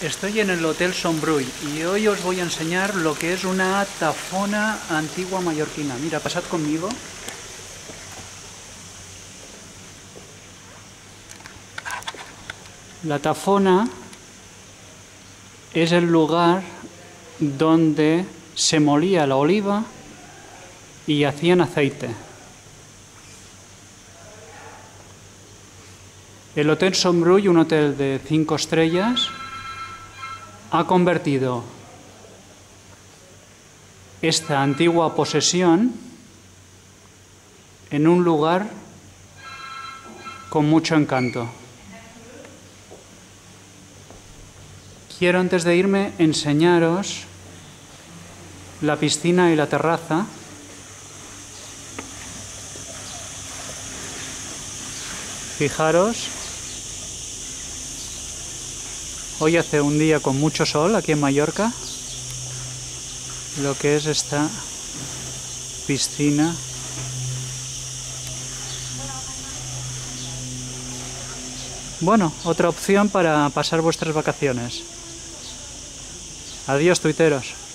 Estoy en el Hotel Sombruy y hoy os voy a enseñar lo que es una tafona antigua mallorquina. Mira, pasad conmigo. La tafona es el lugar donde se molía la oliva y hacían aceite. El Hotel Sombruy, un hotel de cinco estrellas, ha convertido esta antigua posesión en un lugar con mucho encanto. Quiero antes de irme enseñaros la piscina y la terraza. Fijaros Hoy hace un día con mucho sol aquí en Mallorca. Lo que es esta piscina. Bueno, otra opción para pasar vuestras vacaciones. Adiós, tuiteros.